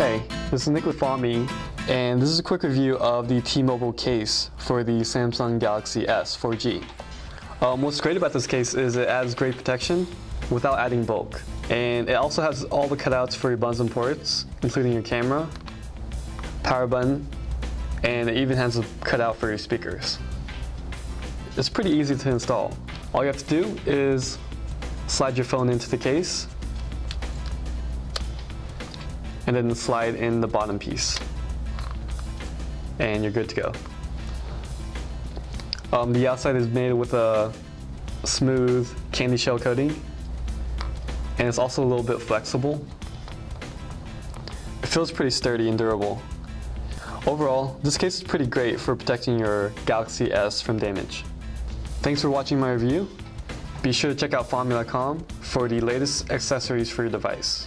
Hey, this is Nick with and this is a quick review of the T-Mobile case for the Samsung Galaxy S 4G. Um, what's great about this case is it adds great protection without adding bulk. And it also has all the cutouts for your buttons and ports, including your camera, power button, and it even has a cutout for your speakers. It's pretty easy to install. All you have to do is slide your phone into the case and then slide in the bottom piece. And you're good to go. Um, the outside is made with a smooth candy shell coating and it's also a little bit flexible. It feels pretty sturdy and durable. Overall, this case is pretty great for protecting your Galaxy S from damage. Thanks for watching my review. Be sure to check out Fommy.com for the latest accessories for your device.